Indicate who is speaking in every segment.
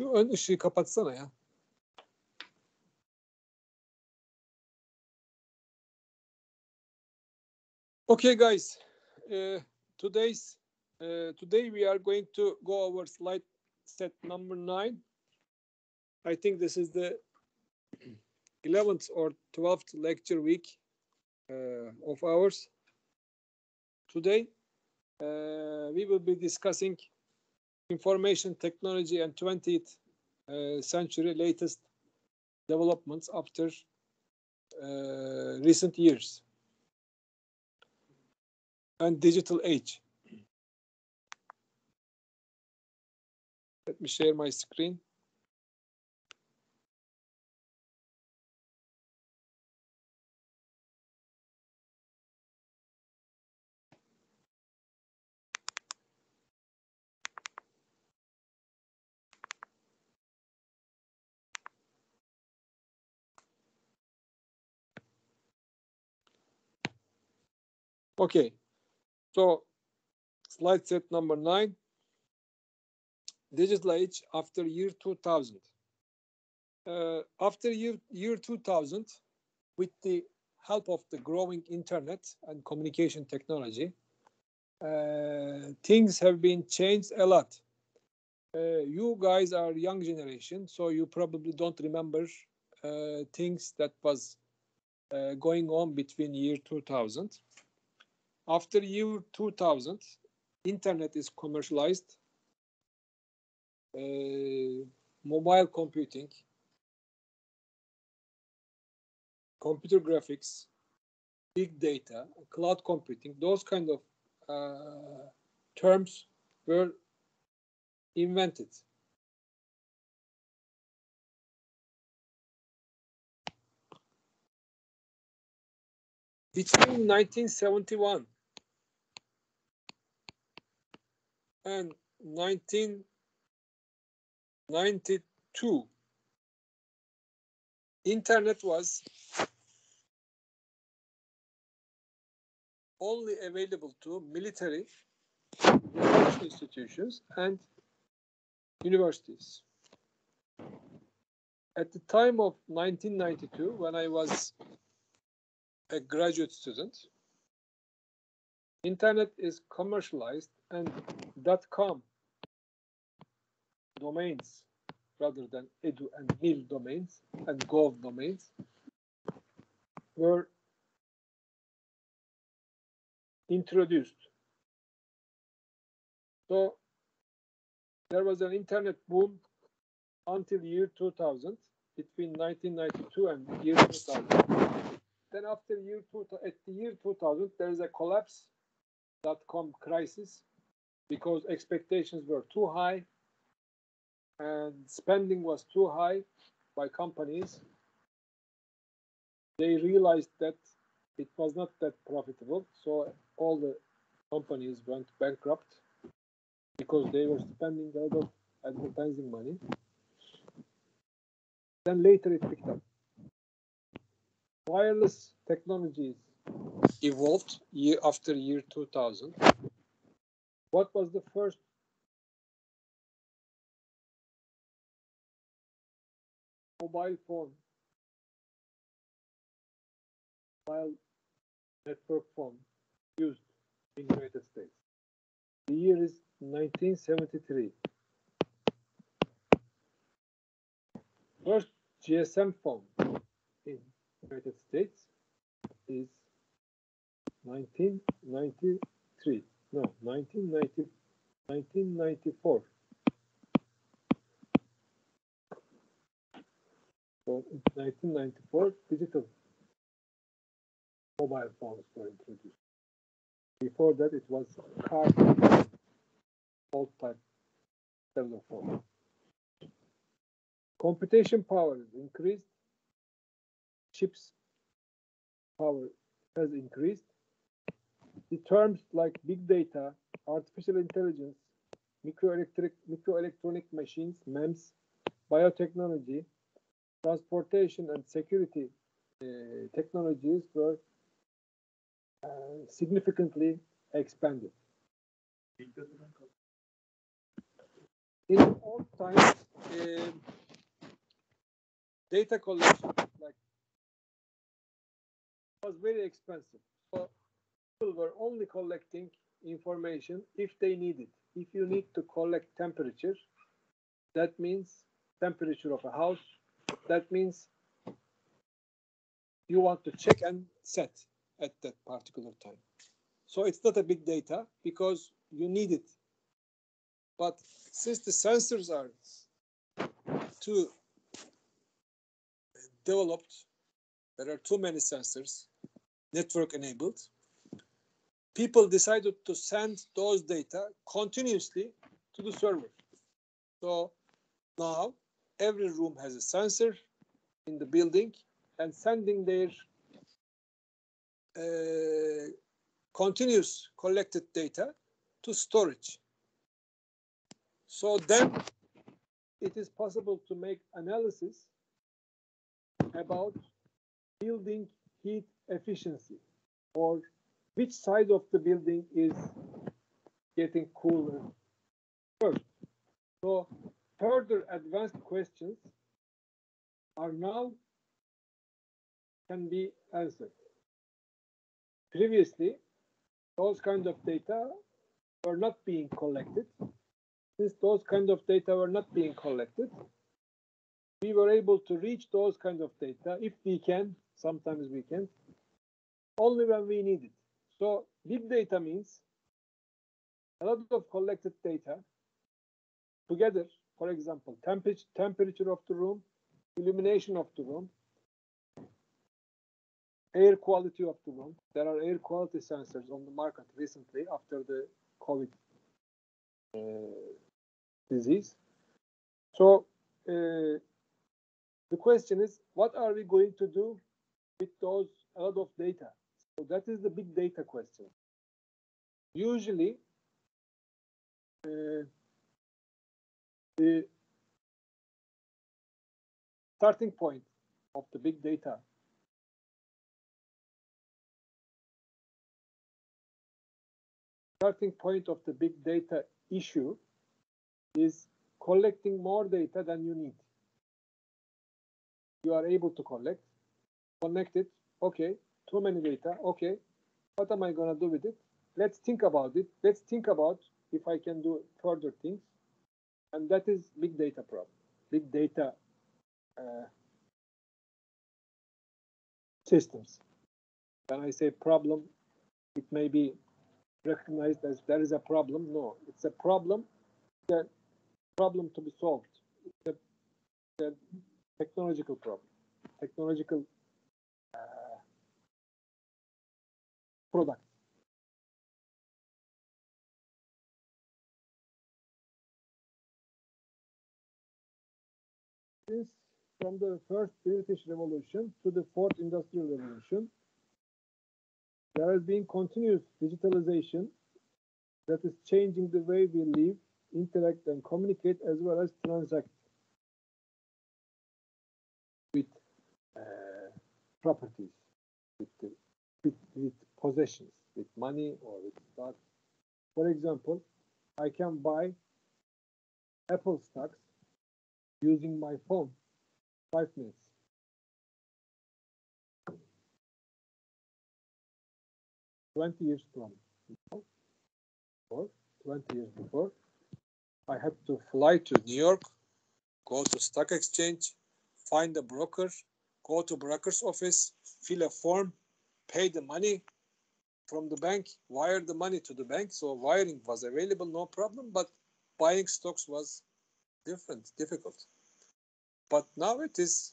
Speaker 1: Şu ön ışığı kapatsana ya. Okay, guys. Uh, today's uh, today we are going to go over slide set number nine. I think this is the 11th or 12th lecture week uh, of ours. Today, uh, we will be discussing information technology and 20th uh, century latest developments after uh, recent years and digital age. Let me share my screen. Okay, so slide set number nine. Digital age after year 2000. Uh, after year, year 2000, with the help of the growing internet and communication technology, uh, things have been changed a lot. Uh, you guys are young generation, so you probably don't remember uh, things that was uh, going on between year 2000 after year 2000 internet is commercialized uh, mobile computing computer graphics big data cloud computing those kind of uh, terms were invented between 1971 and 1992 internet was only available to military institutions and universities. At the time of 1992 when i was a graduate student internet is commercialized and dot .com domains rather than edu and mil domains and gov domains were introduced. So there was an internet boom until year 2000, between 1992 and year 2000. Then after year two, at the year 2000, there is a collapse dot-com crisis because expectations were too high and spending was too high by companies. They realized that it was not that profitable, so all the companies went bankrupt because they were spending a lot of advertising money. Then later it picked up. Wireless technologies evolved year after year 2000. What was the first mobile phone, mobile network phone used in the United States? The year is 1973. First GSM phone in United States is 1993. No, 1990, 1994. So in 1994, digital mobile phones were introduced. Before that, it was card, old type phone. Computation power is increased. Chips power has increased. The terms like big data, artificial intelligence, microelectric, microelectronic machines, MEMS, biotechnology, transportation and security uh, technologies were uh, significantly expanded. in old times, uh, data collection was very expensive. So people were only collecting information if they need it. If you need to collect temperature, that means temperature of a house. That means you want to check and set at that particular time. So it's not a big data because you need it. But since the sensors are too developed, there are too many sensors, network enabled, people decided to send those data continuously to the server. So now every room has a sensor in the building and sending their uh, continuous collected data to storage. So then it is possible to make analysis about building heat efficiency or which side of the building is getting cooler first. So further advanced questions are now can be answered. Previously, those kind of data were not being collected. Since those kind of data were not being collected, we were able to reach those kind of data if we can, sometimes we can, only when we need it. So big data means a lot of collected data together, for example, temperature, temperature of the room, illumination of the room, air quality of the room. There are air quality sensors on the market recently after the COVID uh, disease. So uh, the question is, what are we going to do with those a lot of data? So that is the big data question. Usually, uh, the starting point of the big data starting point of the big data issue is collecting more data than you need. You are able to collect, connect it, okay, too many data, okay, what am I gonna do with it? Let's think about it. Let's think about if I can do further things. And that is big data problem, big data uh, systems. When I say problem, it may be recognized as there is a problem. No, it's a problem, the problem to be solved. It's a, a technological problem, technological uh, product. Since from the first British Revolution to the fourth Industrial Revolution, there has been continuous digitalization that is changing the way we live, interact, and communicate, as well as transact with uh, properties, with, with, with possessions, with money or with stock. For example, I can buy Apple stocks using my phone, five minutes. 20 years from now, or 20 years before, I had to fly to New York, go to stock exchange, find a broker, go to broker's office, fill a form, pay the money from the bank, wire the money to the bank. So wiring was available, no problem, but buying stocks was different, difficult. But now it is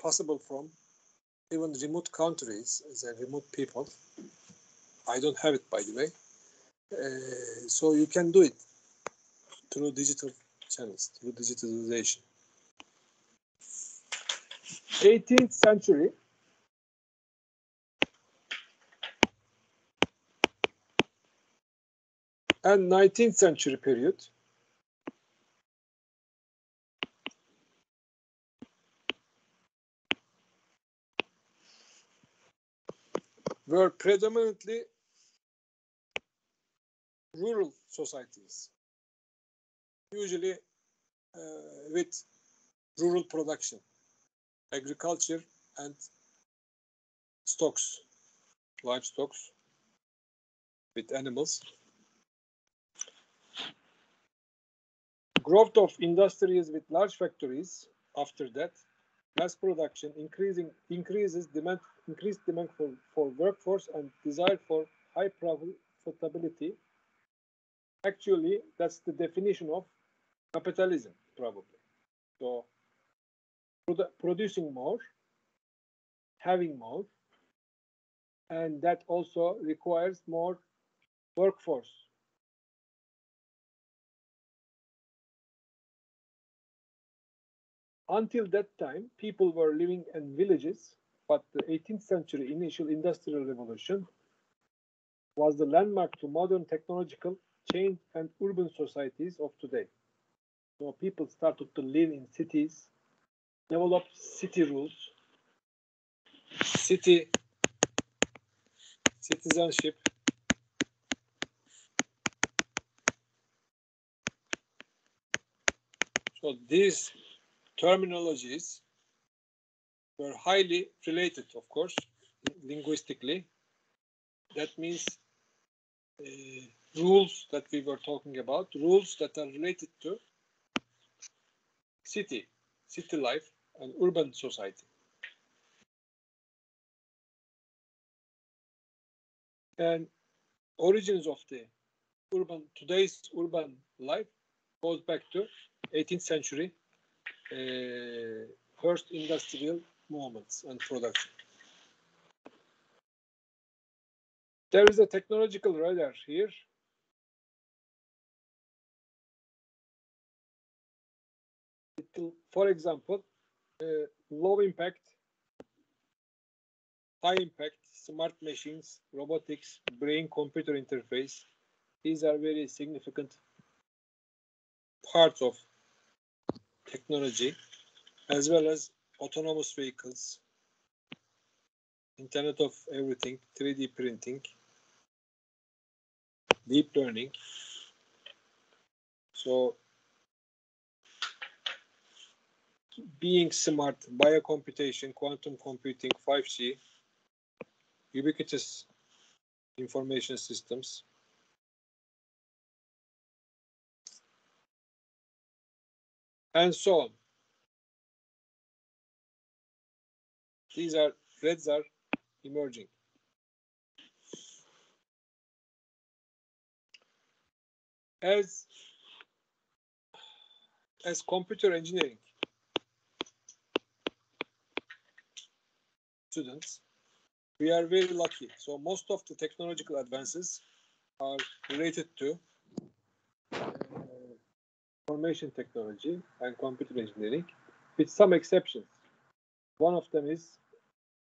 Speaker 1: possible from even remote countries, a remote people, I don't have it, by the way. Uh, so you can do it through digital channels, through digitalization. 18th century. And 19th century period. were predominantly rural societies. usually uh, with rural production, agriculture and stocks, livestock with animals. Growth of industries with large factories after that, mass production increasing increases demand increased demand for, for workforce and desire for high profitability. Actually, that's the definition of capitalism, probably. So produ producing more, having more, and that also requires more workforce. Until that time, people were living in villages, but the 18th century initial industrial revolution was the landmark to modern technological change and urban societies of today. So people started to live in cities, developed city rules, city citizenship, So these terminologies were highly related, of course, linguistically. That means uh, rules that we were talking about, rules that are related to city, city life, and urban society. And origins of the urban today's urban life goes back to 18th century first industrial movements and production. There is a technological radar here. For example, uh, low impact, high impact, smart machines, robotics, brain computer interface. These are very significant parts of technology, as well as autonomous vehicles, Internet of Everything, 3D printing, deep learning. So being smart, biocomputation, quantum computing, 5G, ubiquitous information systems, and so on. These are threads are emerging. As as computer engineering students, we are very lucky. So most of the technological advances are related to information technology and computer engineering, with some exceptions. One of them is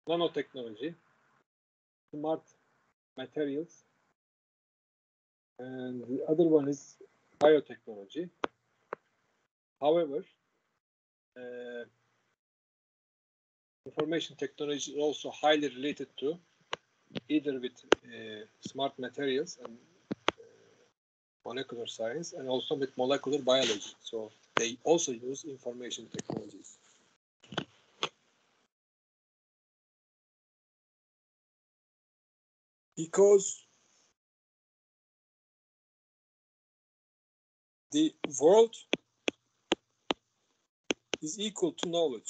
Speaker 1: nanotechnology, smart materials, and the other one is biotechnology. However, uh, information technology is also highly related to either with uh, smart materials and molecular science and also with molecular biology. So they also use information technologies. Because the world is equal to knowledge.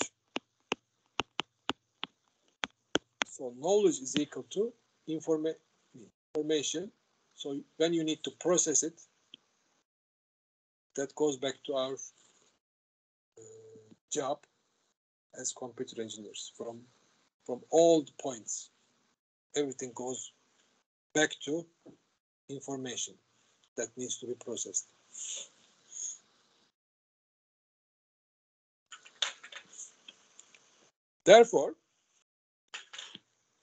Speaker 1: So knowledge is equal to informa information so when you need to process it, that goes back to our uh, job as computer engineers from from all the points. Everything goes back to information that needs to be processed. Therefore,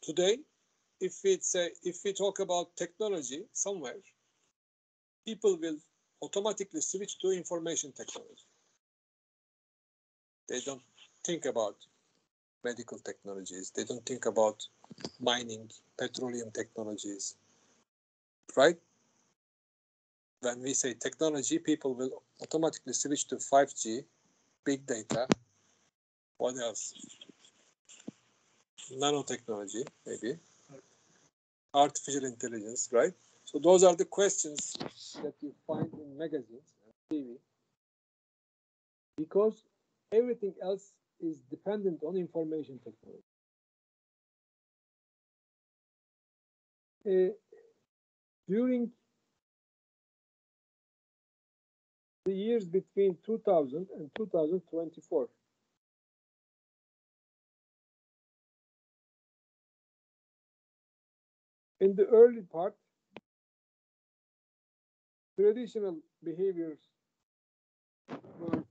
Speaker 1: today if it's a, if we talk about technology somewhere, people will automatically switch to information technology. They don't think about medical technologies. They don't think about mining, petroleum technologies, right? when we say technology, people will automatically switch to 5G, big data. What else? Nanotechnology, maybe. Artificial intelligence, right? So those are the questions that you find in magazines and TV. Because everything else is dependent on information technology. Uh, during the years between 2000 and 2024. In the early part, traditional behaviors were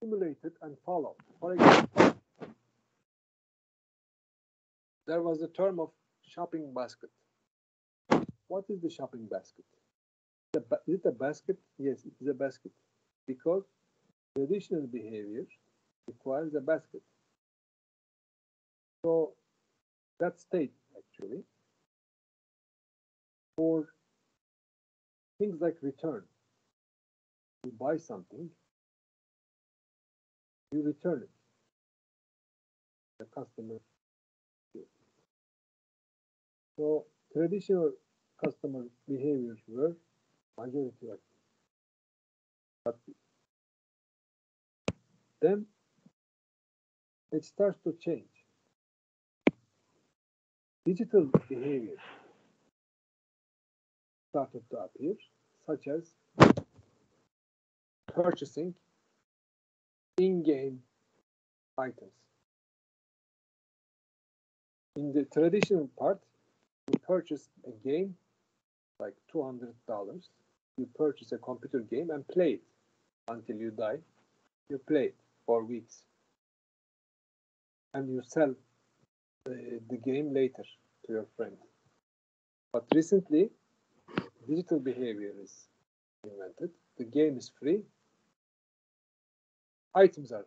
Speaker 1: simulated and followed. For example, there was a term of shopping basket. What is the shopping basket? Is it a basket? Yes, it is a basket because traditional behavior requires a basket. So that state actually for things like return. You buy something, you return it. The customer. So traditional customer behaviors were majority of but then it starts to change. Digital behavior started to appear, such as purchasing in-game items. In the traditional part, you purchase a game like $200. You purchase a computer game and play it until you die. You play it for weeks. And you sell the, the game later to your friend. But recently, digital behavior is invented. The game is free. Items are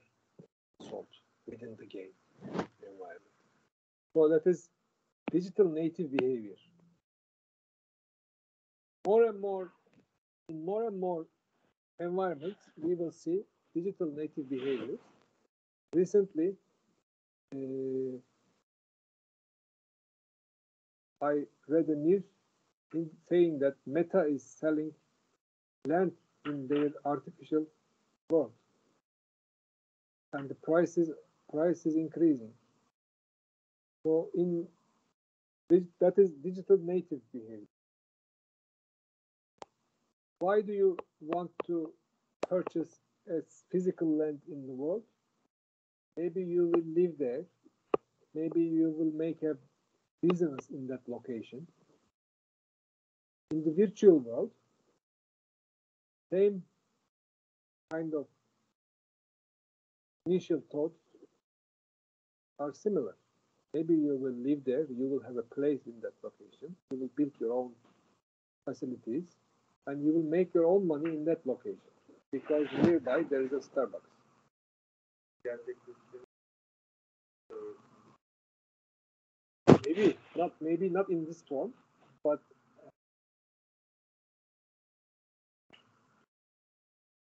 Speaker 1: sold within the game environment. So that is digital native behavior. More and more, in more and more environments, we will see digital native behaviors. Recently, uh, I read a news in saying that Meta is selling land in their artificial world, and the price is price is increasing. So in that is digital native behavior. Why do you want to purchase a physical land in the world? Maybe you will live there. Maybe you will make a business in that location in the virtual world, same kind of initial thoughts are similar. Maybe you will live there, you will have a place in that location, you will build your own facilities, and you will make your own money in that location because nearby there is a Starbucks. Maybe not, maybe not in this form, but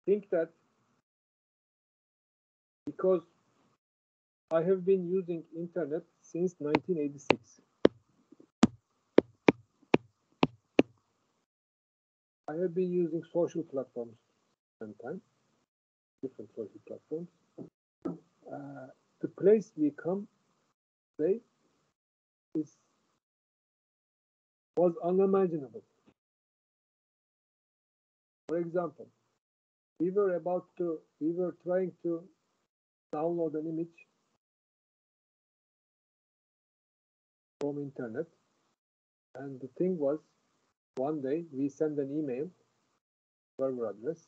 Speaker 1: think that because I have been using internet since 1986. I have been using social platforms sometimes, different social platforms. Uh, the place we come today is was unimaginable. For example, we were about to, we were trying to download an image from internet. And the thing was, one day we send an email server address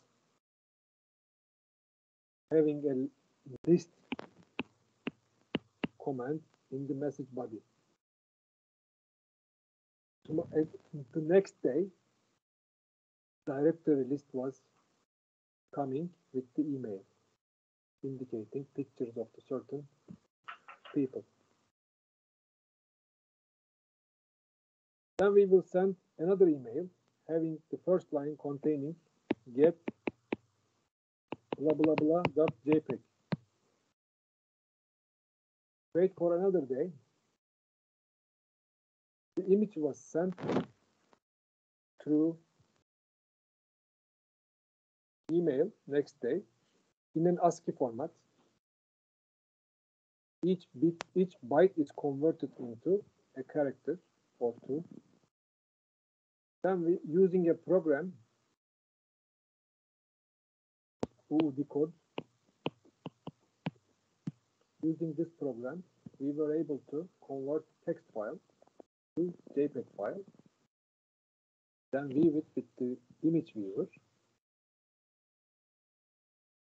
Speaker 1: having a list command in the message body. Uh, the next day, directory list was coming with the email indicating pictures of the certain people. Then we will send another email having the first line containing get blah blah blah dot jpeg. Wait for another day. The image was sent through email next day in an ASCII format. Each bit, each byte is converted into a character or two. Then we using a program who decode. Using this program, we were able to convert text file to JPEG file. Then view it with the image viewer,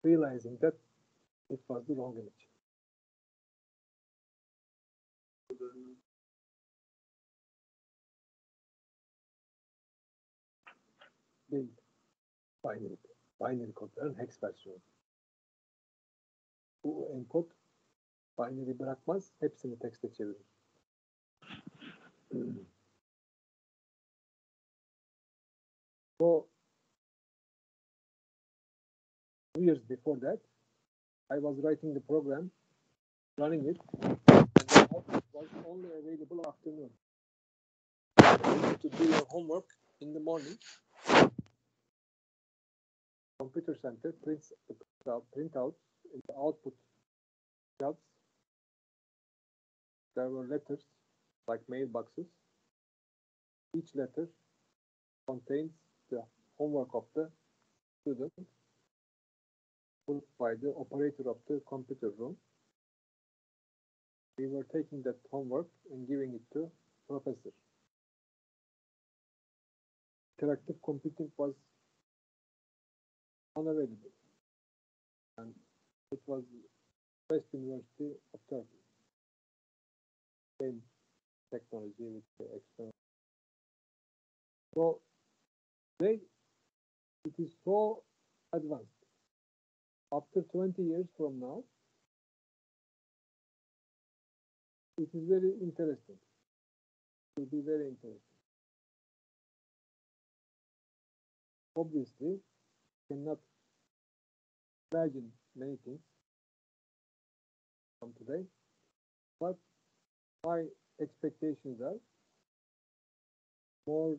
Speaker 1: realizing that it was the wrong image. Değil. Binary, binary kodların hex versiyonu. Bu enkod binary bırakmaz, hepsini tekste çevirir. so, two years before that, I was writing the program, running it, and output was only available afternoon. To do your homework in the morning. Computer center prints the printout, printouts in the output jobs. There were letters like mailboxes. Each letter contains the homework of the student put by the operator of the computer room. We were taking that homework and giving it to professor. Interactive computing was unavailable. And it was West University of Turkey. Same technology with the external. So they it is so advanced. After 20 years from now, it is very interesting. It will be very interesting. Obviously, cannot imagine many things from today, but my expectations are more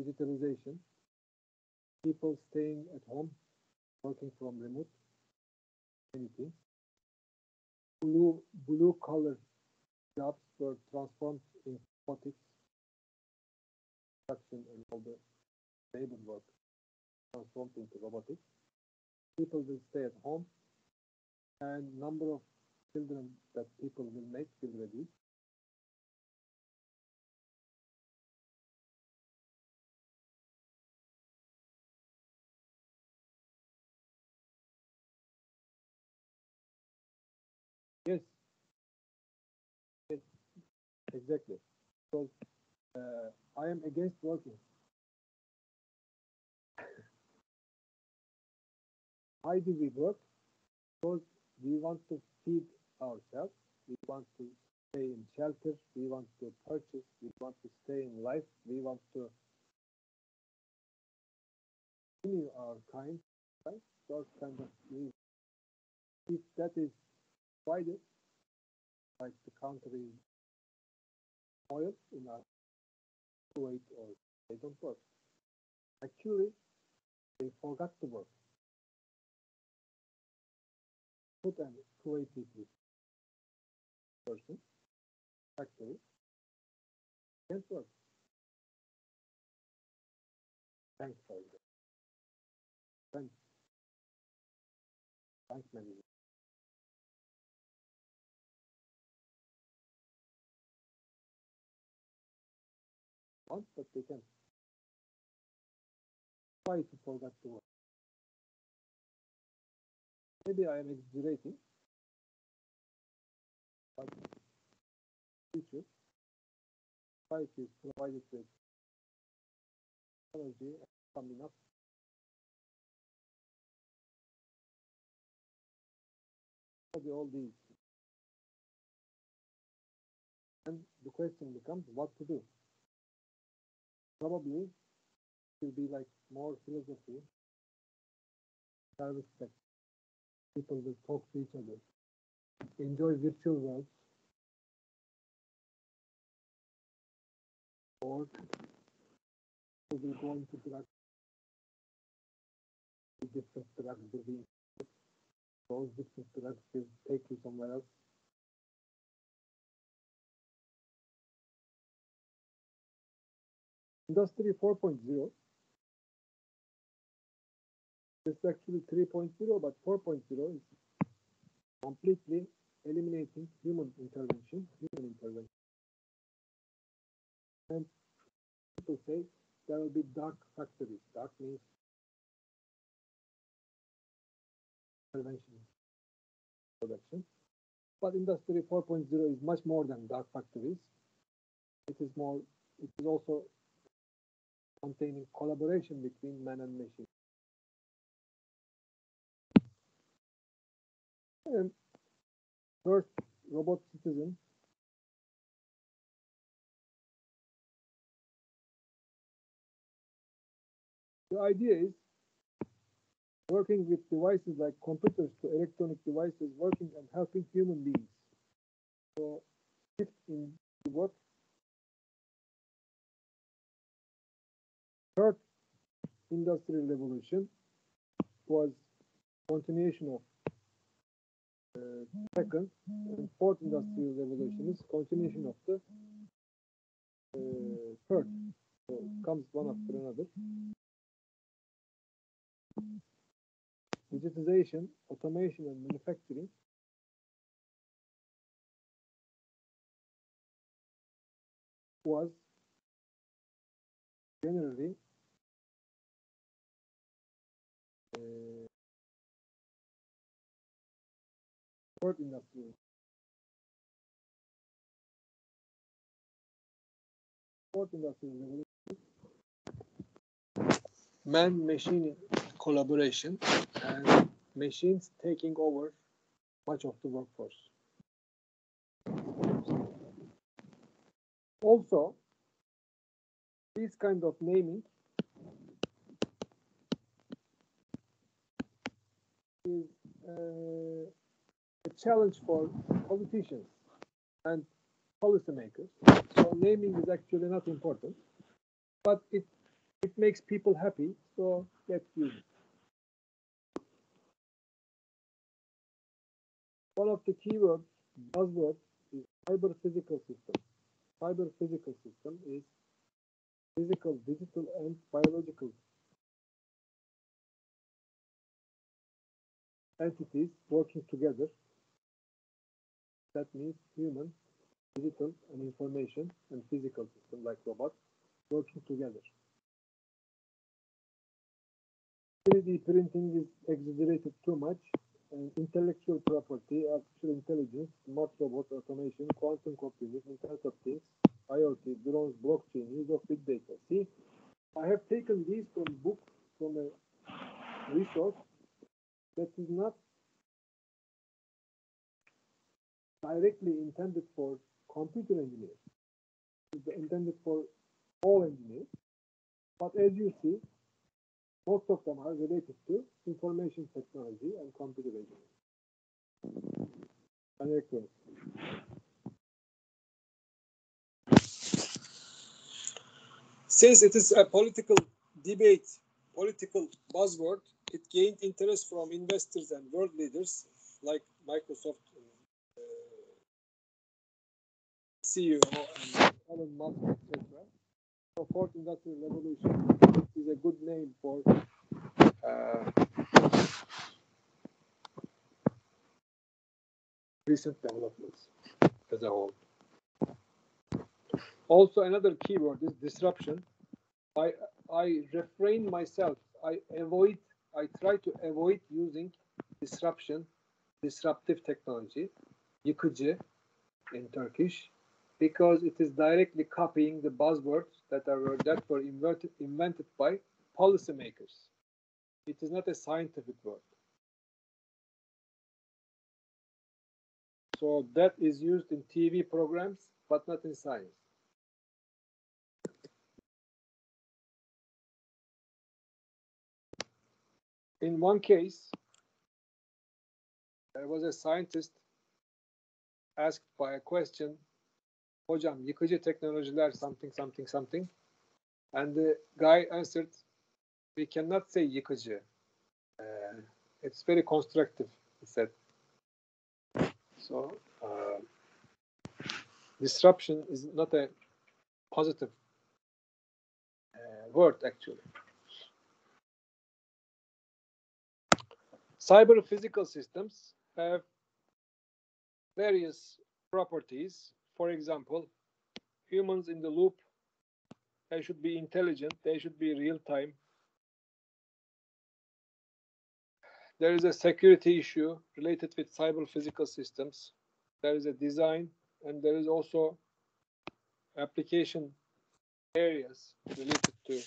Speaker 1: digitalization, people staying at home, working from remote, anything. Blue, blue collar jobs were transformed in robotics, production and all the labor work transformed into robotics. People will stay at home and number of children that people will make will reduce. Exactly. Because uh, I am against working. Why do we work? Because we want to feed ourselves. We want to stay in shelter. We want to purchase. We want to stay in life. We want to continue our kind, right? Those kind of needs. If that is provided, like the country oil in our Kuwait or they don't work. Actually, they forgot to work. Put an Kuwaiti person, factory, can't work. Bank, for. Bank, bank manager. Want, but they can try to forget to work. Maybe I am exaggerating, but future society is provided with energy coming up. Study all these. And the question becomes what to do probably will be like more philosophy, service sector. People will talk to each other, enjoy virtual worlds, or will go into drug, different drugs will be those different drugs will take you somewhere else. Industry 4.0 it's actually 3.0, but 4.0 is completely eliminating human intervention, human intervention. And people say there will be dark factories. Dark means intervention production. But Industry 4.0 is much more than dark factories. It is more, it is also containing collaboration between man and machine. And first, robot citizen. The idea is working with devices like computers to electronic devices, working and helping human beings. So, shift in the work. Third industrial revolution was continuation of uh, second and fourth industrial revolution is continuation of the uh, third. So comes one after another. Digitization, automation, and manufacturing. was generally industrial. Fourth industrial revolution. Man-machine collaboration and machines taking over much of the workforce. Also, this kind of naming is uh, a challenge for politicians and policymakers. So naming is actually not important, but it it makes people happy, so let's use it. One of the keywords, buzzwords, is cyber physical system. Cyber physical system is physical, digital, and biological entities working together. That means human, digital, and information, and physical system like robots working together. 3D printing is exaggerated too much. And intellectual property, artificial intelligence, smart robots, automation, quantum computing, Internet of Things, IoT, drones, blockchain, use of big data. See, I have taken these from book, from a resource that is not directly intended for computer engineers. It's intended for all engineers. But as you see, most of them are related to information technology and computer engineering.
Speaker 2: Since it is a political debate, political buzzword, it gained interest from investors and world leaders like Microsoft uh, CEO and Elon Musk, etc. So fourth industrial revolution is a good name for uh, recent developments as a whole. Also, another keyword is disruption. I I refrain myself. I avoid. I try to avoid using disruption, disruptive technology, yıkıcı in Turkish, because it is directly copying the buzzwords that are that were invented invented by policymakers. It is not a scientific word. So that is used in TV programs, but not in science.
Speaker 1: In one case, there was a scientist asked by a question, hocam yıkıcı teknolojiler something something something. And the guy answered, we cannot say yıkıcı. Uh, it's very constructive, he said. So uh, disruption is not a positive uh, word actually. Cyber physical systems have various properties. For example, humans in the loop, they should be intelligent, they should be real time. There is a security issue related with cyber physical systems. There is a design and there is also application areas related to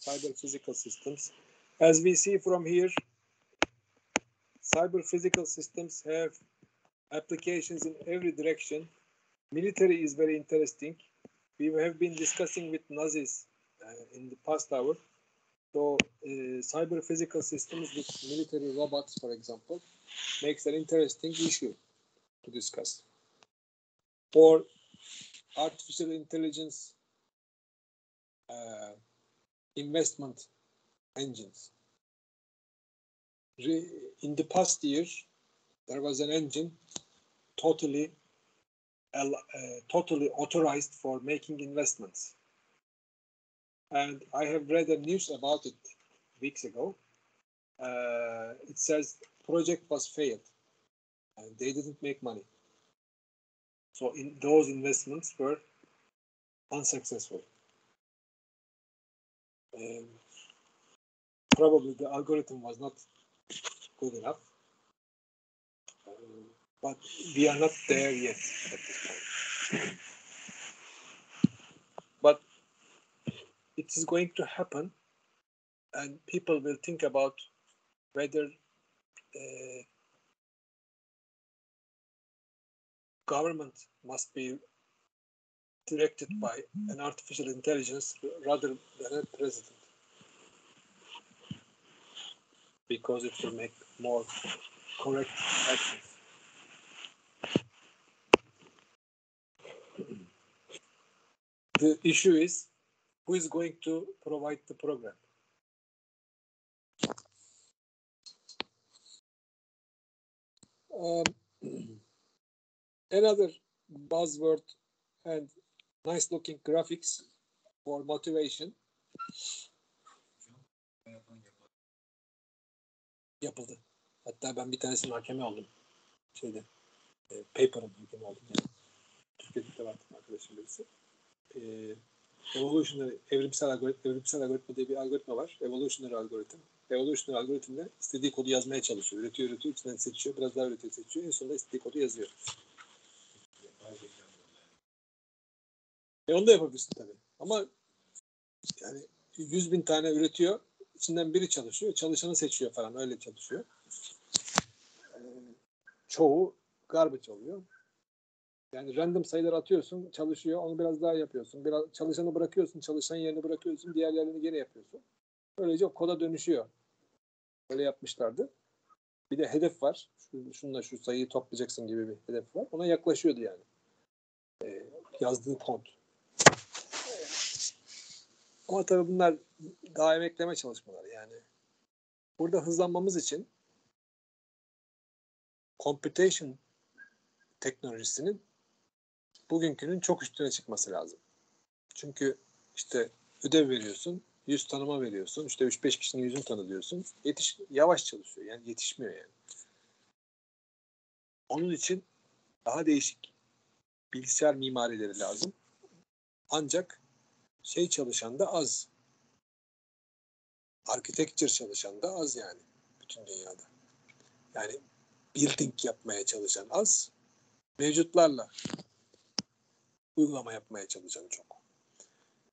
Speaker 1: cyber physical systems. As we see from here, cyber physical systems have applications in every direction. Military is very interesting. We have been discussing with Nazis uh, in the past hour. So, uh, cyber physical systems with military robots, for example, makes an interesting issue to discuss. Or artificial intelligence uh, investment engines. In the past year, there was an engine totally uh, totally authorized for making investments. And I have read a news about it weeks ago. Uh, it says project was failed and they didn't make money. So in those investments were unsuccessful. Um, probably the algorithm was not good enough. But we are not there yet at this point. But it is going to happen, and people will think about whether uh, government must be directed by an artificial intelligence rather than a president because it will make more correct actions. The issue is who is going to provide the program. Um, another buzzword and nice looking graphics for motivation yapıldı. Hatta ben bir tanesinin hakemi oldum. Şeyde, e, paper'ın hakemi oldum yani. Türkiye'de de vardı arkadaşım birisi. E, evolutionary, evrimsel algoritma, evrimsel algoritma diye bir algoritma var. Evolutionary algoritma. Evolutionary algoritmde istediği kodu yazmaya çalışıyor. Üretiyor, üretiyor, içinden seçiyor. Biraz daha üretiyor, seçiyor. En sonunda istediği kodu yazıyor. E onu da yapabilirsin tabii. Ama yani 100 bin tane üretiyor. İçinden biri çalışıyor. Çalışanı seçiyor falan. Öyle çalışıyor. Ee, çoğu garbage oluyor. Yani random sayılar atıyorsun. Çalışıyor. Onu biraz daha yapıyorsun. Biraz çalışanı bırakıyorsun. Çalışan yerini bırakıyorsun. Diğer yerini gene yapıyorsun. Böylece koda dönüşüyor. Öyle yapmışlardı. Bir de hedef var. Şu, şununla şu sayıyı toplayacaksın gibi bir hedef var. Ona yaklaşıyordu yani. Ee, yazdığı kod. Ama tabii bunlar daha emekleme çalışmaları yani. Burada hızlanmamız için computation teknolojisinin bugünkünün çok üstüne çıkması lazım. Çünkü işte ödev veriyorsun, yüz tanıma veriyorsun, işte 3-5 kişinin yüzünü tanı diyorsun. Yetiş, yavaş çalışıyor yani yetişmiyor yani. Onun için daha değişik bilgisayar mimarileri lazım. Ancak şey çalışan da az. Architecture çalışan da az yani bütün dünyada. Yani building yapmaya çalışan az. Mevcutlarla uygulama yapmaya çalışan çok.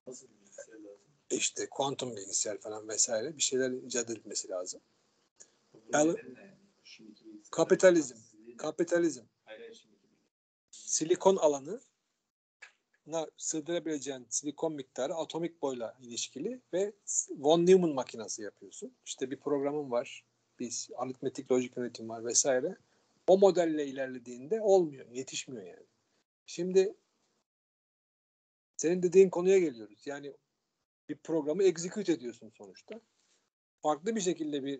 Speaker 3: Nasıl bilgisayar lazım?
Speaker 1: İşte kuantum bilgisayar falan vesaire bir şeyler icat edilmesi lazım. Yani- Kapitalizm. Kapitalizm, silikon alanı sığdırabileceğin silikon miktarı atomik boyla ilişkili ve von Neumann makinesi yapıyorsun. İşte bir programın var. bir aritmetik lojik yönetim var vesaire. O modelle ilerlediğinde olmuyor, yetişmiyor yani. Şimdi senin dediğin konuya geliyoruz. Yani bir programı execute ediyorsun sonuçta. Farklı bir şekilde bir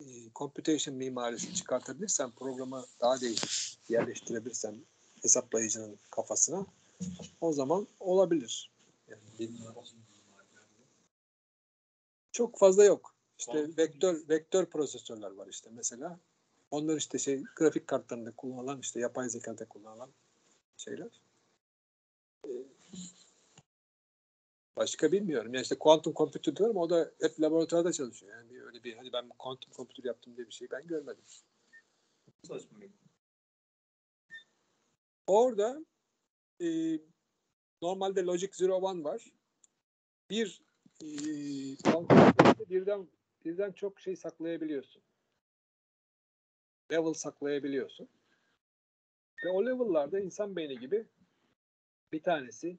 Speaker 1: e, computation mimarisi çıkartabilirsen programı daha değişik yerleştirebilirsen hesaplayıcının kafasına o zaman olabilir. Çok fazla yok. İşte vektör vektör prosesörler var işte mesela. Onlar işte şey grafik kartlarında kullanılan işte yapay zekada kullanılan şeyler. Ee, Başka bilmiyorum. Yani işte kuantum computer diyorum o da hep laboratuvarda çalışıyor. Yani öyle bir hani ben kuantum computer yaptım diye bir şey ben görmedim. Orada e, normalde Logic Zero One var. Bir e, birden birden çok şey saklayabiliyorsun. Level saklayabiliyorsun. Ve o level'larda insan beyni gibi bir tanesi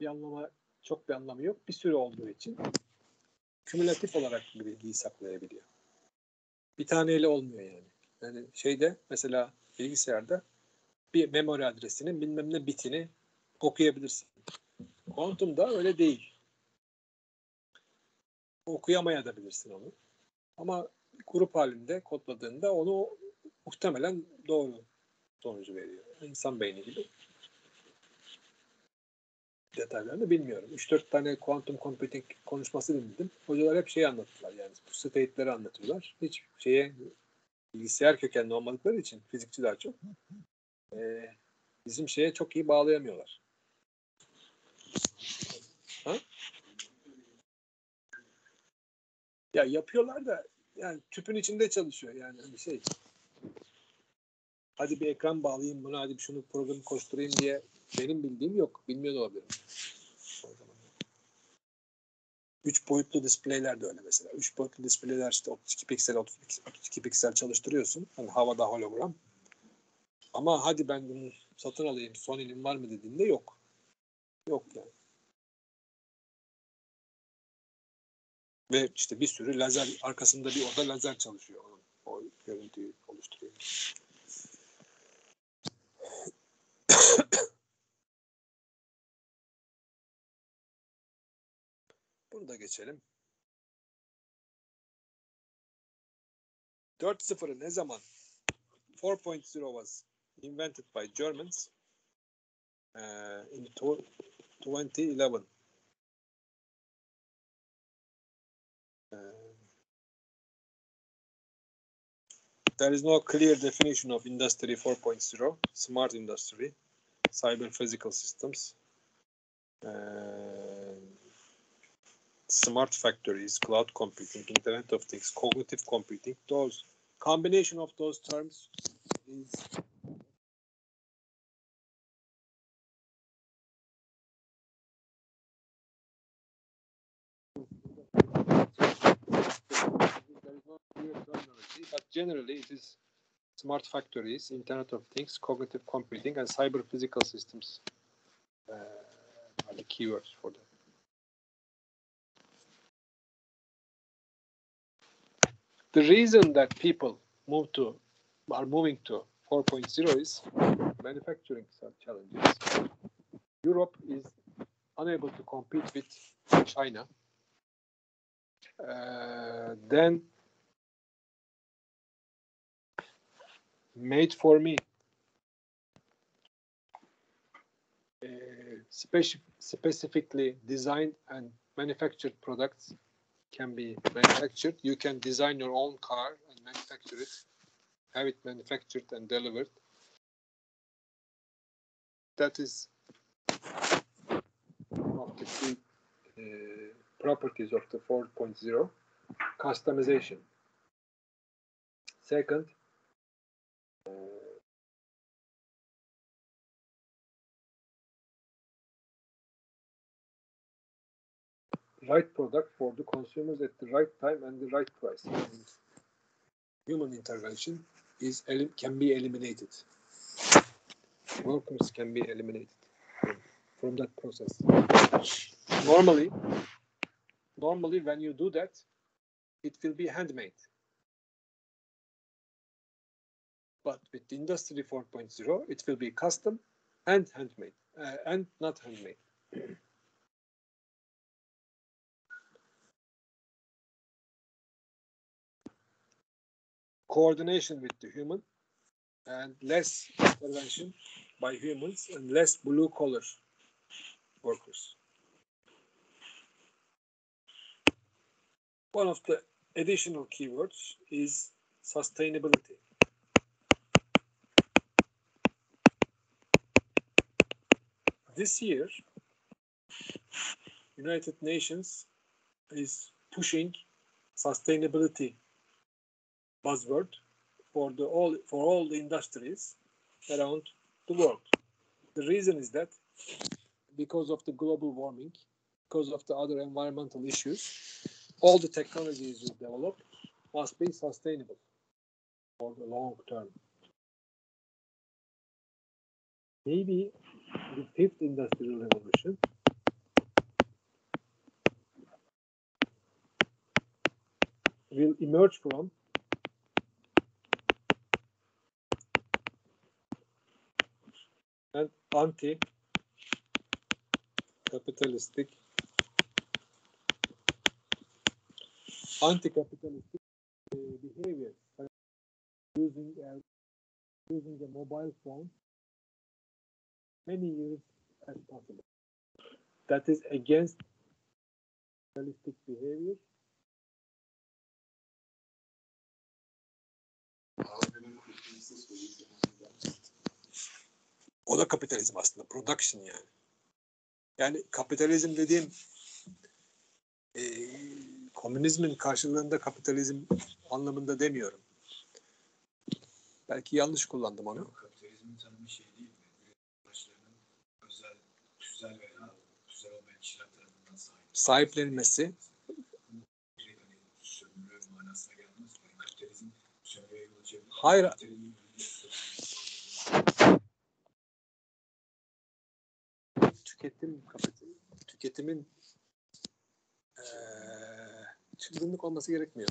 Speaker 1: bir anlama çok bir anlamı yok. Bir sürü olduğu için kümülatif olarak bir bilgiyi saklayabiliyor. Bir taneyle olmuyor yani. Yani şeyde mesela bilgisayarda bir memory adresinin bilmem ne bitini okuyabilirsin. Kuantumda öyle değil. Okuyamayabilirsin onu. Ama grup halinde kodladığında onu muhtemelen doğru sonucu veriyor. İnsan beyni gibi. Detaylarını bilmiyorum. 3-4 tane kuantum computing konuşması dinledim. Hocalar hep şey anlattılar yani bu state'leri anlatıyorlar. Hiç şeye bilgisayar kökenli olmadıkları için fizikçi daha çok e, bizim şeye çok iyi bağlayamıyorlar. Ha? Ya yapıyorlar da yani tüpün içinde çalışıyor yani hani şey. Hadi bir ekran bağlayayım buna hadi bir şunu programı koşturayım diye benim bildiğim yok. Bilmiyor da olabilirim. Üç boyutlu displayler de öyle mesela. Üç boyutlu displayler işte 32 piksel 32, 32 piksel çalıştırıyorsun. Hani havada hologram. Ama hadi ben bunu satın alayım Sony'nin var mı dediğinde yok. Yok yani. Ve işte bir sürü lazer arkasında bir oda lazer çalışıyor onun. O görüntüyü oluşturuyor. Bunu da geçelim. 4.0'ı ne zaman 4.0 was invented by Germans uh, in 2011. Uh, there is no clear definition of Industry 4.0, smart industry, cyber physical systems, uh, smart factories, cloud computing, Internet of Things, cognitive computing. Those combination of those terms is there is no clear terminology, but generally it is smart factories, Internet of Things, cognitive computing, and cyber physical systems uh, are the keywords for that. The reason that people move to are moving to 4.0 is manufacturing challenges. Europe is unable to compete with China. Uh, then made for me uh, speci- specifically designed and manufactured products can be manufactured. You can design your own car and manufacture it, have it manufactured and delivered. That is one of the key uh, properties of the 4.0 customization. Second, right product for the consumers at the right time and the right price. And human intervention is can be eliminated. Workers can be eliminated from, from that process. Normally, normally when you do that, it will be handmade. But with Industry 4.0, it will be custom and handmade, uh, and not handmade. Coordination with the human and less intervention by humans and less blue collar workers. One of the additional keywords is sustainability. This year, United Nations is pushing sustainability buzzword for the all for all the industries around the world. The reason is that because of the global warming, because of the other environmental issues, all the technologies you develop must be sustainable for the long term.
Speaker 4: Maybe the fifth industrial revolution. Will emerge from
Speaker 1: and anti capitalistic anti capitalistic
Speaker 4: uh, behavior using a, using a mobile phone many years as possible. That is against capitalistic behavior.
Speaker 1: o da kapitalizm aslında production yani. Yani kapitalizm dediğim e, komünizmin karşılığında kapitalizm anlamında demiyorum. Belki yanlış kullandım onu.
Speaker 3: Yok, kapitalizmin tanımı şey değil tüzel veya tüzel olmayan kişiler tarafından sahip.
Speaker 1: Sahiplenilmesi. Hayır. Tüketim tüketimin eee çılgınlık olması gerekmiyor.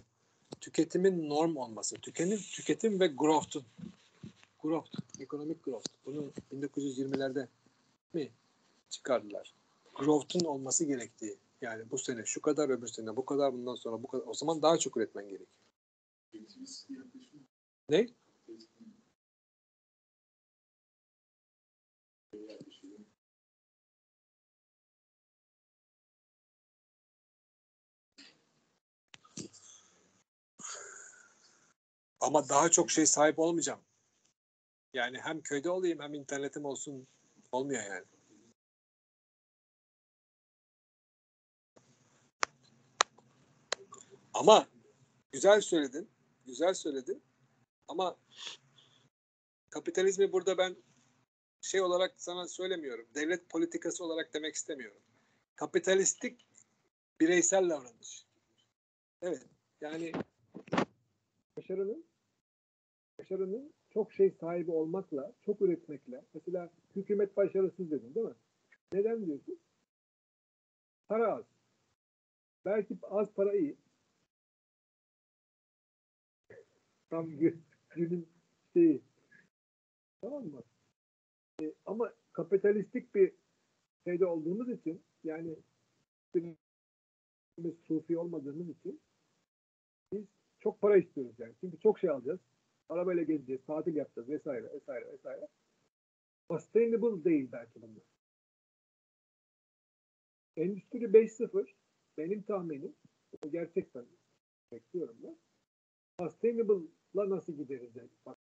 Speaker 1: Tüketimin norm olması, tüketim, tüketim ve growth'un growth, ekonomik growth. Bunu 1920'lerde mi çıkardılar? Growth'un olması gerektiği. Yani bu sene şu kadar, öbür sene bu kadar, bundan sonra bu kadar. O zaman daha çok üretmen gerekiyor. Ne? Ama daha çok şey sahip olmayacağım. Yani hem köyde olayım hem internetim olsun olmuyor yani. Ama güzel söyledin. Güzel söyledin. Ama kapitalizmi burada ben şey olarak sana söylemiyorum. Devlet politikası olarak demek istemiyorum. Kapitalistik bireysel davranış. Evet. Yani
Speaker 4: Başarının başarının çok şey sahibi olmakla, çok üretmekle. Mesela hükümet başarısız dedin değil mi? Neden diyorsun? Para az. Belki az para iyi. Tam gün, günün şeyi. Tamam mı? E, ama kapitalistik bir şeyde olduğumuz için yani biz sufi olmadığımız için biz çok para istiyoruz yani. Çünkü çok şey alacağız. Arabayla gezeceğiz, tatil yapacağız vesaire vesaire vesaire. Sustainable değil belki bunlar. Endüstri 5.0 benim tahminim gerçekten bekliyorum da sustainable'la nasıl gideriz yani? Bak,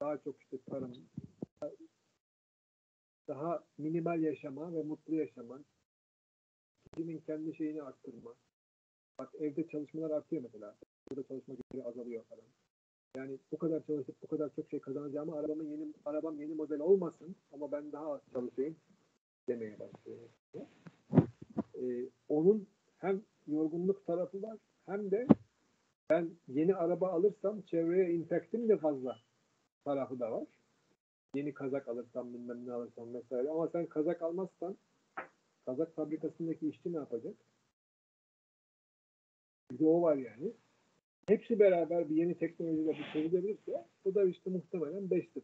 Speaker 4: daha çok işte tarım daha minimal yaşama ve mutlu yaşama kişinin kendi şeyini arttırma bak evde çalışmalar artıyor mesela burada çalışma gücü azalıyor falan yani bu kadar çalışıp bu kadar çok şey kazanacağımı arabamın yeni arabam yeni model olmasın ama ben daha az çalışayım demeye başlıyor. Ee, onun hem yorgunluk tarafı var hem de ben yeni araba alırsam çevreye impact'im de fazla tarafı da var. Yeni kazak alırsam bilmem ne alırsam vesaire ama sen kazak almazsan kazak fabrikasındaki işçi ne yapacak? Bir de o var yani. hepsi beraber bir yeni teknolojiyle bir çözülebilirse bu da işte muhtemelen 5-0.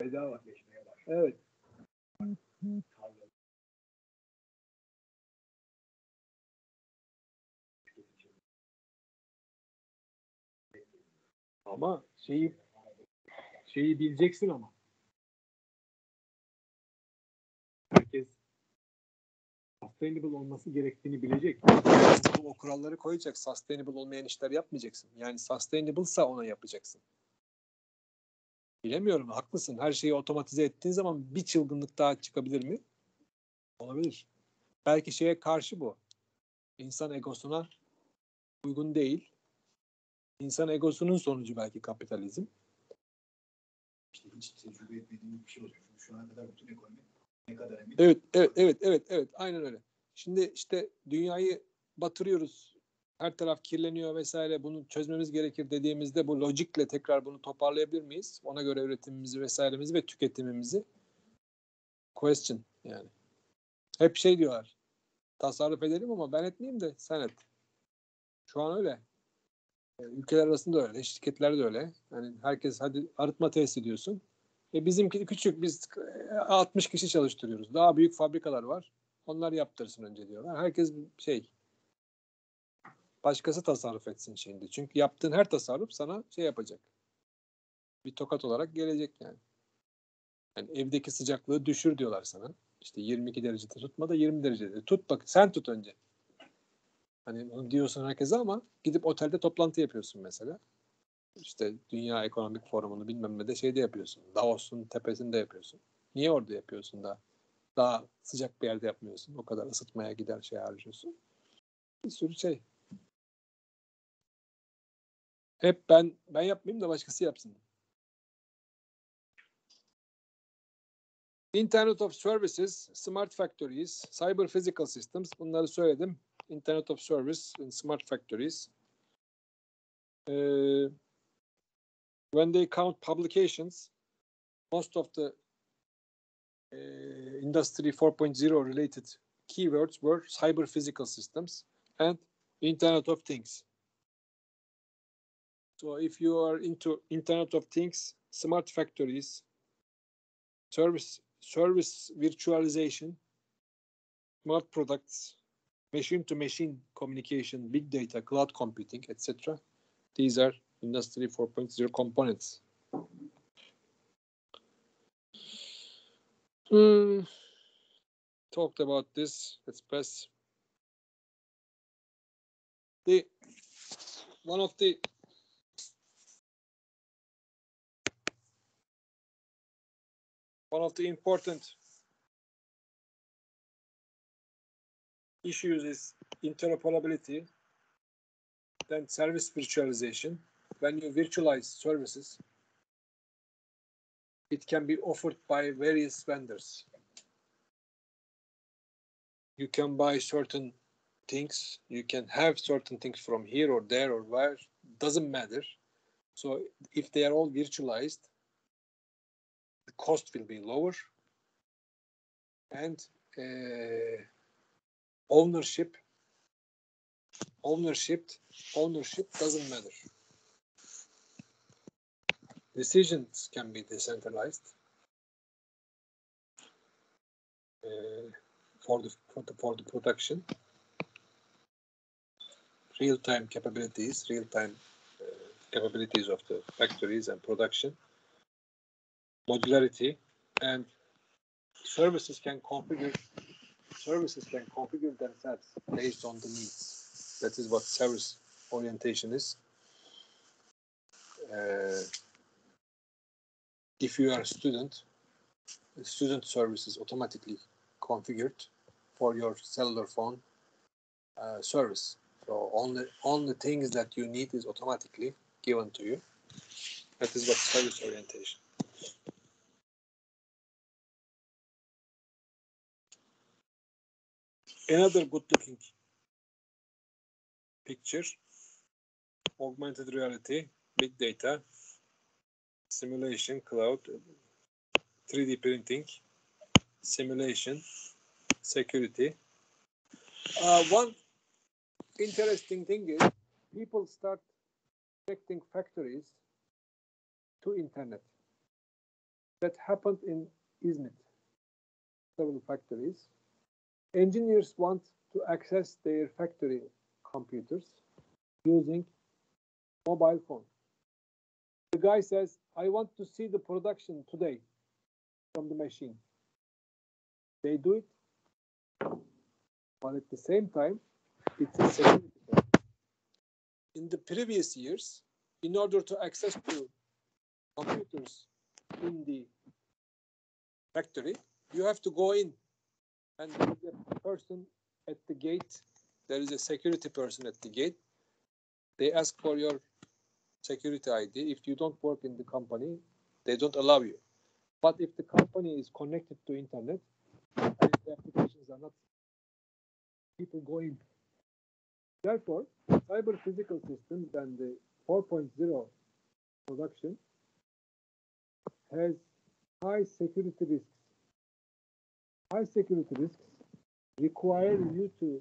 Speaker 3: Bedava geçmeye başladı.
Speaker 4: Evet. Ama şeyi şeyi bileceksin ama. Herkes sustainable olması gerektiğini bilecek.
Speaker 1: O kuralları koyacak. Sustainable olmayan işler yapmayacaksın. Yani sustainable'sa ona yapacaksın. Bilemiyorum. Haklısın. Her şeyi otomatize ettiğin zaman bir çılgınlık daha çıkabilir mi? Olabilir. Belki şeye karşı bu. İnsan egosuna uygun değil. İnsan egosunun sonucu belki kapitalizm.
Speaker 3: İşte hiç tecrübe etmediğim bir şey oluyor. Çünkü şu ana kadar bütün ekonomi ne kadar emin.
Speaker 1: Evet, evet, evet, evet, evet. Aynen öyle. Şimdi işte dünyayı batırıyoruz. Her taraf kirleniyor vesaire. Bunu çözmemiz gerekir dediğimizde bu lojikle tekrar bunu toparlayabilir miyiz? Ona göre üretimimizi vesairemizi ve tüketimimizi question yani. Hep şey diyorlar. Tasarruf edelim ama ben etmeyeyim de sen et. Şu an öyle. E, Ülkeler arasında öyle. Şirketler de öyle. Yani herkes hadi arıtma tesis ediyorsun. E bizimki küçük. Biz e, 60 kişi çalıştırıyoruz. Daha büyük fabrikalar var. Onlar yaptırsın önce diyorlar. Herkes şey başkası tasarruf etsin şimdi. Çünkü yaptığın her tasarruf sana şey yapacak. Bir tokat olarak gelecek yani. Yani evdeki sıcaklığı düşür diyorlar sana. İşte 22 derecede tutma da 20 derecede. Tut bak sen tut önce. Hani bunu diyorsun herkese ama gidip otelde toplantı yapıyorsun mesela. İşte Dünya Ekonomik Forumu'nu bilmem ne de şeyde yapıyorsun. Davos'un tepesinde yapıyorsun. Niye orada yapıyorsun da? Daha sıcak bir yerde yapmıyorsun. O kadar ısıtmaya gider şey harcıyorsun. Bir sürü şey. Hep ben ben yapmayayım da başkası yapsın. Internet of Services, Smart Factories, Cyber Physical Systems bunları söyledim. Internet of Service and Smart Factories. Uh, when they count publications, most of the uh, Industry 4.0 related keywords were cyber physical systems and Internet of Things. So if you are into Internet of Things, smart factories, service service virtualization, smart products, machine to machine communication, big data, cloud computing, etc. These are Industry 4.0 components. Hmm. Talked about this. Let's pass. The one of the one of the important issues is interoperability, then service virtualization. When you virtualize services, it can be offered by various vendors. You can buy certain things, you can have certain things from here or there or where, doesn't matter. So if they are all virtualized, cost will be lower. And uh, ownership ownership ownership doesn't matter. Decisions can be decentralized uh, for the for the for the production. Real-time capabilities real-time uh, capabilities of the factories and production modularity and services can configure services can configure themselves based on the needs. That is what service orientation is. Uh, if you are a student, student service is automatically configured for your cellular phone uh, service. So only only things that you need is automatically given to you. That is what service orientation. Another good looking picture augmented reality big data simulation cloud 3d printing simulation, security. Uh, one interesting thing is people start connecting factories to internet. That happened in Izmit, several factories. Engineers want to access their factory computers using mobile phone. The guy says, I want to see the production today from the machine. They do it, but at the same time, it's a security. In the previous years, in order to access to computers in the factory, you have to go in and there is a person at the gate. There is a security person at the gate. They ask for your security ID. If you don't work in the company, they don't allow you. But if the company is connected to internet and the applications are not, people go in. Therefore, cyber physical systems and the 4.0 production has high security risks. High security risks require hmm. you to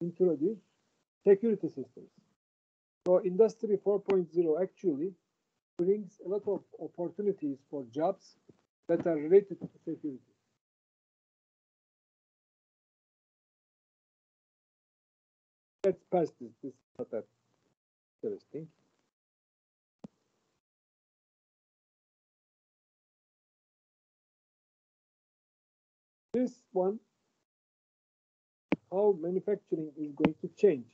Speaker 1: introduce security systems. So Industry 4.0 actually brings a lot of opportunities for jobs that are related to security. Let's pass this. This is not that interesting. This one, how manufacturing is going to change.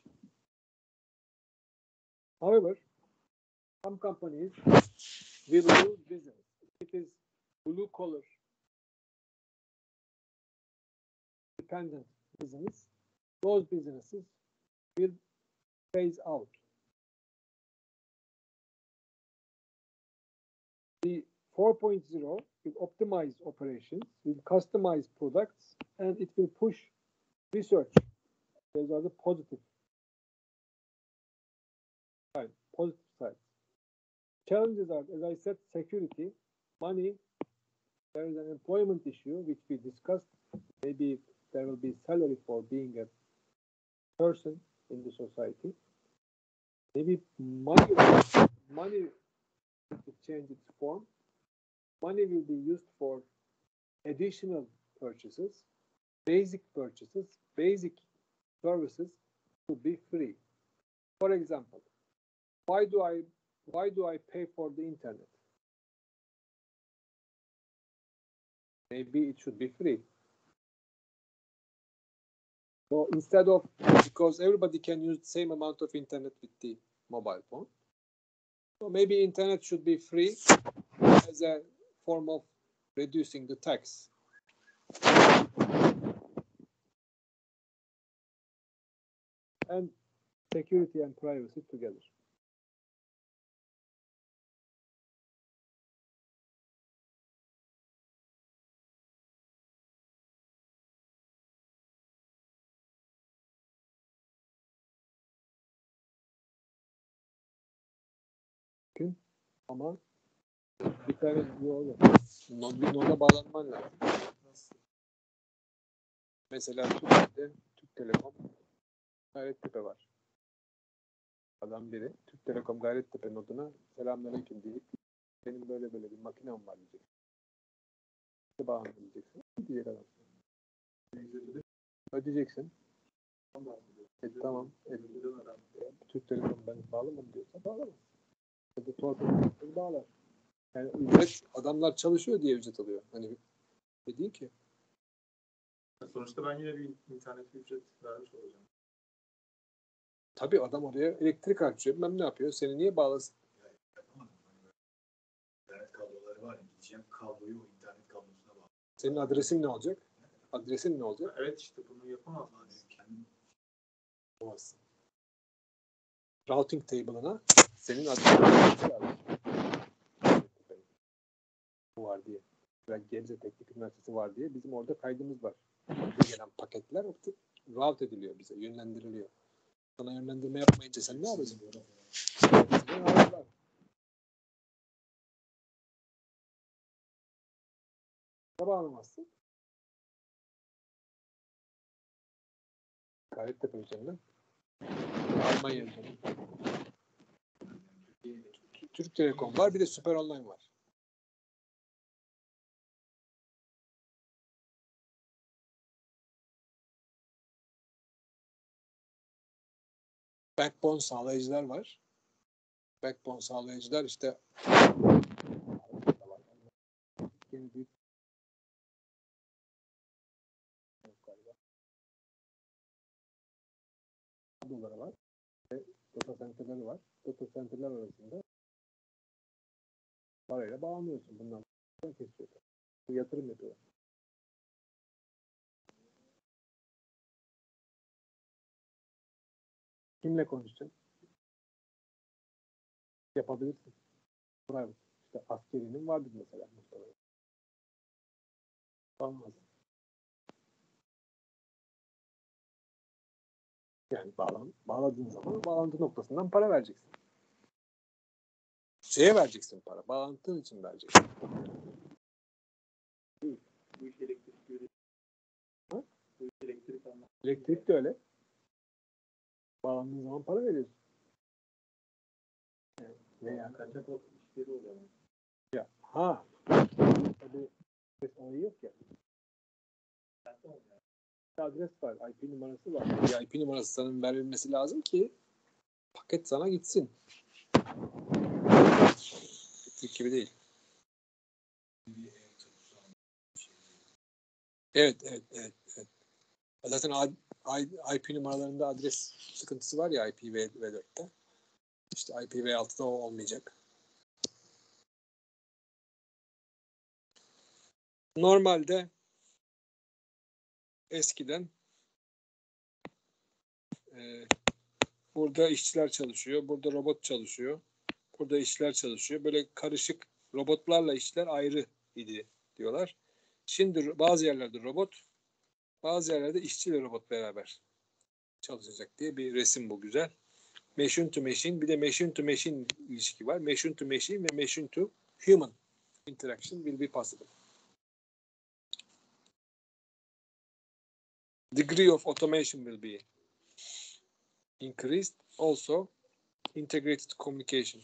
Speaker 1: However, some companies will lose business. It is blue collar dependent business. Those businesses will phase out. The 4.0 will optimize operations, will customize products, and it will push research. Those are the positive side, positive sides. Challenges are, as I said, security, money. There is an employment issue which we discussed. Maybe there will be salary for being a person in the society. Maybe money, money will change its form. Money will be used for additional purchases, basic purchases, basic services to be free. For example, why do I why do I pay for the internet? Maybe it should be free. So instead of because everybody can use the same amount of internet with the mobile phone. So maybe internet should be free as a form of reducing the tax. And security and privacy together. Mümkün ama bir tane yol yok. No- Bir noda bağlanman lazım. Mesela Türkiye'de Türk Telekom Gayrettepe var. Adam biri Türk Telekom Gayrettepe noduna selamünaleyküm deyip benim böyle böyle bir makinem var diyecek. İşte bağlandım diyeceksin. Diyecek adam. Ödeyeceksin. E, tamam. E, Türk Telekom ben bağlamam diyorsa bağlamaz. Ya da torpil bağlar. Yani ücret adamlar çalışıyor diye ücret alıyor. Hani ne değil ki.
Speaker 5: Sonuçta ben yine bir internet ücret vermiş olacağım.
Speaker 1: Tabii adam oraya elektrik harcıyor. Bilmem ne yapıyor. Seni niye bağlasın?
Speaker 3: Yapamadım. İnternet kabloları var gideceğim kabloyu o internet kablosuna bağlı.
Speaker 1: Senin adresin ne olacak? Adresin ne olacak?
Speaker 5: Evet işte bunu yapamaz
Speaker 3: kendim
Speaker 1: Olmaz. Routing table'ına senin adresin var diye veya Gebze Teknik Üniversitesi var diye bizim orada kaydımız var. Orada gelen paketler artık route ediliyor bize, yönlendiriliyor. Sana yönlendirme yapmayınca sen ne yapacaksın? Ne bağlamazsın? Gayrettepe üzerinden. Almanya üzerinden. Türk Telekom var bir de Süper Online var. Backbone sağlayıcılar var. Backbone sağlayıcılar işte kabloları var. Ve data center'ları var. Data center'lar arasında parayla bağlanıyorsun. Bundan sonra kesiyor. Bu yatırım yapıyor. Kimle konuşacaksın? Yapabilirsin. Private. İşte askerinin vardır mesela. muhtemelen. Olmaz. Yani bağlan, bağladığın zaman bağlantı noktasından para vereceksin. Şeye vereceksin para. Bağlantın için vereceksin.
Speaker 5: Bu iş. Elektrik
Speaker 1: de öyle. Bağlandığın zaman para veriyorsun. Yani veya
Speaker 5: Kaçak işleri oluyor.
Speaker 1: ya ha tabii olayı yok ya. Bir adres var, IP numarası var. Bir IP numarası sana verilmesi lazım ki paket sana gitsin. Elektrik gibi değil. Evet, evet, evet, evet. Zaten IP numaralarında adres sıkıntısı var ya IPv4'te. İşte IPv6'da o olmayacak. Normalde eskiden e, burada işçiler çalışıyor, burada robot çalışıyor, burada işçiler çalışıyor. Böyle karışık robotlarla işçiler ayrı idi diyorlar. Şimdi bazı yerlerde robot, bazı yerlerde işçiyle robot beraber çalışacak diye bir resim bu güzel. Machine to machine bir de machine to machine ilişki var. Machine to machine ve machine to human interaction will be possible. Degree of automation will be increased. Also, integrated communication.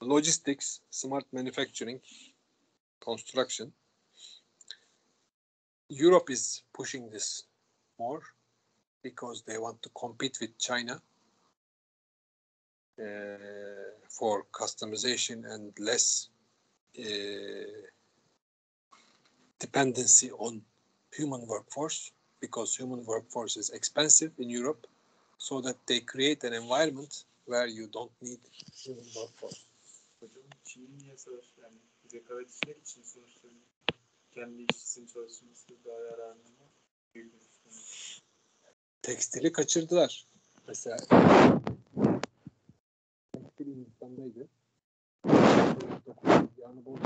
Speaker 1: Logistics, smart manufacturing, construction. Europe is pushing this more because they want to compete with China uh, for customization and less uh, dependency on human workforce because human workforce is expensive in Europe so that they create an environment where you don't need human workforce.
Speaker 5: Çin'in niye savaş yani rekabetçiler için sonuçta kendi işçisinin çalışması daha yararlı mı? Büyük bir.
Speaker 1: Tekstili kaçırdılar. Mesela tekstil Hindistan'daydı. Yani bu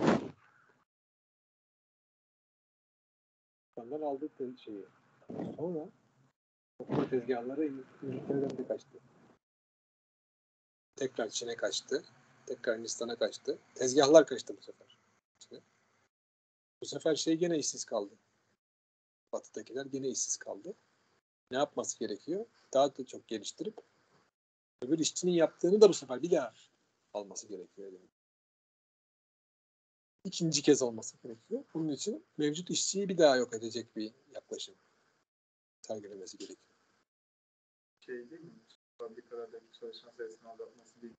Speaker 1: Hindistan'dan aldı şeyi. Sonra okuma tezgahları İng- İngiltere'den de kaçtı. Tekrar Çin'e kaçtı. Tekrar Hindistan'a kaçtı. Tezgahlar kaçtı bu sefer. Çin'e. Bu sefer şey gene işsiz kaldı. Batı'dakiler gene işsiz kaldı. Ne yapması gerekiyor? Daha da çok geliştirip öbür işçinin yaptığını da bu sefer bir daha alması gerekiyor. Yani. İkinci kez olması gerekiyor. Bunun için mevcut işçiyi bir daha yok edecek bir yaklaşım sergilemesi gerekiyor.
Speaker 5: Şey değil mi? Fabrikalardaki çalışan sayısını azaltması değil.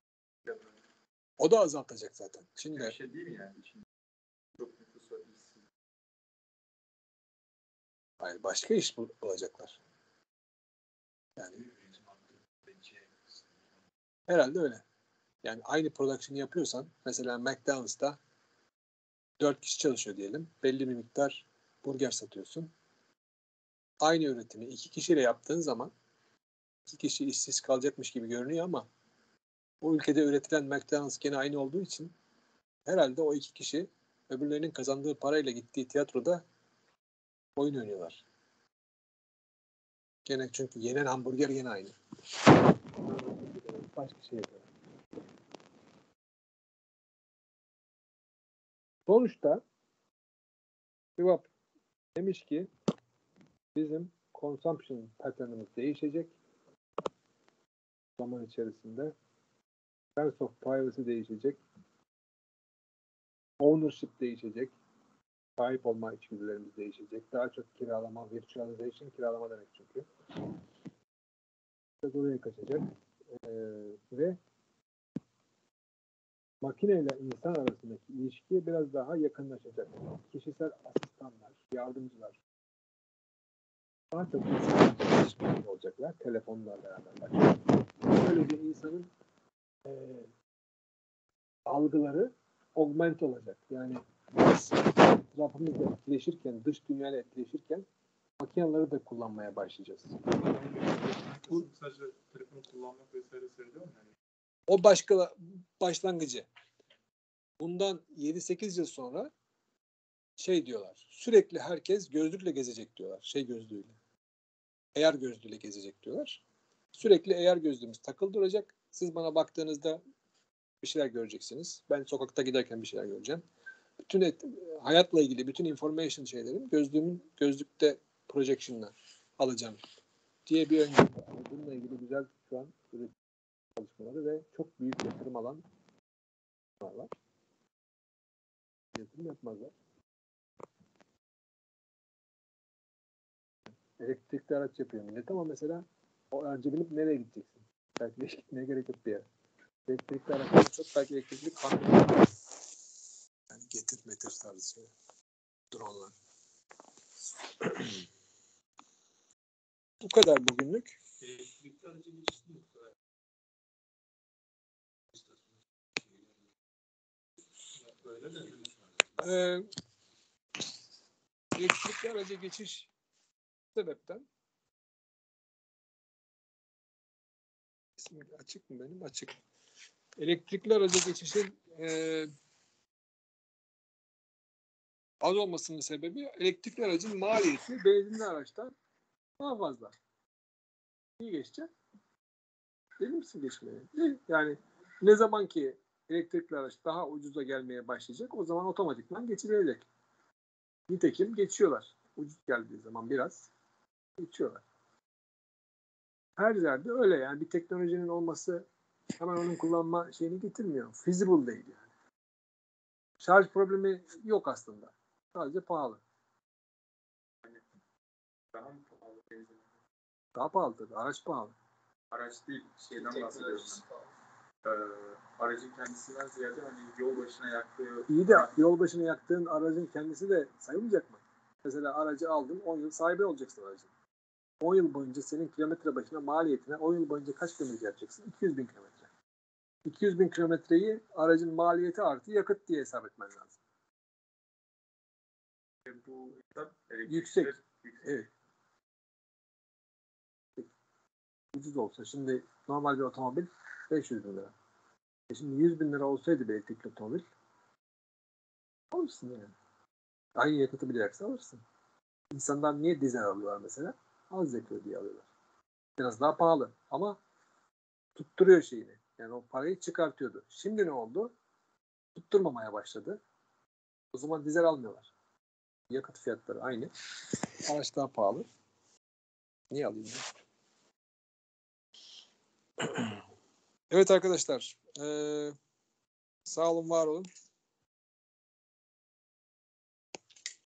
Speaker 1: O da azaltacak zaten. Şimdi
Speaker 5: bir şey değil mi yani? Şimdi çok nüfus var.
Speaker 1: hayır, başka iş bul- bulacaklar. Yani herhalde öyle. Yani aynı production'ı yapıyorsan mesela McDonald's'ta 4 kişi çalışıyor diyelim. Belli bir miktar burger satıyorsun. Aynı üretimi iki kişiyle yaptığın zaman iki kişi işsiz kalacakmış gibi görünüyor ama o ülkede üretilen McDonald's gene aynı olduğu için herhalde o iki kişi öbürlerinin kazandığı parayla gittiği tiyatroda oyun oynuyorlar. Gene çünkü yenen hamburger gene aynı. Başka şey yapıyor.
Speaker 4: Sonuçta Schwab demiş ki bizim consumption pattern'ımız değişecek zaman içerisinde. Sense of privacy değişecek. Ownership değişecek. Sahip olma içgüdülerimiz değişecek. Daha çok kiralama, virtualization kiralama demek çünkü. Biraz oraya kaçacak. Ee, ve makineyle insan arasındaki ilişki biraz daha yakınlaşacak. Kişisel asistanlar, yardımcılar daha çok ilişkili olacaklar. Telefonla beraber. Böylece insanın e, algıları augment olacak. Yani biz etrafımızla etkileşirken, dış dünyayla etkileşirken makineleri de kullanmaya başlayacağız.
Speaker 5: Bu sadece telefonu kullanmak vesaire söylüyor mu yani?
Speaker 1: O başka başlangıcı. Bundan 7-8 yıl sonra şey diyorlar. Sürekli herkes gözlükle gezecek diyorlar. Şey gözlüğüyle. Eğer gözlüğüyle gezecek diyorlar. Sürekli eğer gözlüğümüz takılı duracak. Siz bana baktığınızda bir şeyler göreceksiniz. Ben sokakta giderken bir şeyler göreceğim. Bütün et, hayatla ilgili bütün information şeylerim gözlüğümün gözlükte projection'la alacağım diye bir öngörü. Bununla ilgili güzel şu an çalışmaları ve çok büyük yatırım alan var. Yatırım yapmazlar. Elektrikli araç yapıyor millet ama mesela o aracı binip nereye gideceksin? Belki de gitmeye gerek yok bir yere. Elektrikli araçtan çok belki elektrikli kamyon. Yani getir metir tarzı şeyler. Dronelar. Bu kadar bugünlük.
Speaker 3: Elektrikli aracı geçişti mi?
Speaker 5: Böyle de
Speaker 1: Ee, elektrikli araca geçiş sebepten İsmi açık mı benim? Açık. Elektrikli araca geçişin e, az olmasının sebebi elektrikli aracın maliyeti benzinli araçtan daha fazla. İyi geçecek. Deli misin geçmeye? Yani ne zaman ki elektrikli araç daha ucuza gelmeye başlayacak o zaman otomatikman geçilecek. Nitekim geçiyorlar. Ucuz geldiği zaman biraz geçiyorlar. Her yerde öyle yani bir teknolojinin olması hemen onun kullanma şeyini getirmiyor. Feasible değil yani. Şarj problemi yok aslında. Sadece pahalı.
Speaker 5: daha mı pahalı benzin?
Speaker 1: Daha pahalı tabii. Araç pahalı.
Speaker 5: Araç değil, şeyden bahsediyorum ben. Ee, aracın kendisinden ziyade hani yol başına yaktığı
Speaker 1: İyi de yol başına yaktığın aracın kendisi de sayılmayacak mı? Mesela aracı aldın 10 yıl sahibi olacaksın aracın. 10 yıl boyunca senin kilometre başına maliyetine 10 yıl boyunca kaç kilometre yapacaksın? 200 bin kilometre. 200 bin kilometreyi aracın maliyeti artı yakıt diye hesap etmen lazım.
Speaker 5: bu hesap elektrikli-
Speaker 1: Yüksek.
Speaker 5: yüksek.
Speaker 1: Evet. Ucuz olsa şimdi normal bir otomobil 500 bin lira. E şimdi 100 bin lira olsaydı bir elektrikli otomobil alırsın yani. Aynı yakıtı bile yaksa alırsın. İnsanlar niye dizel alıyorlar mesela? Az yakıyor diye alıyorlar. Biraz daha pahalı ama tutturuyor şeyini. Yani o parayı çıkartıyordu. Şimdi ne oldu? Tutturmamaya başladı. O zaman dizel almıyorlar. Yakıt fiyatları aynı. Araç daha pahalı. Niye alayım ben? evet arkadaşlar. eee, sağ olun, var olun.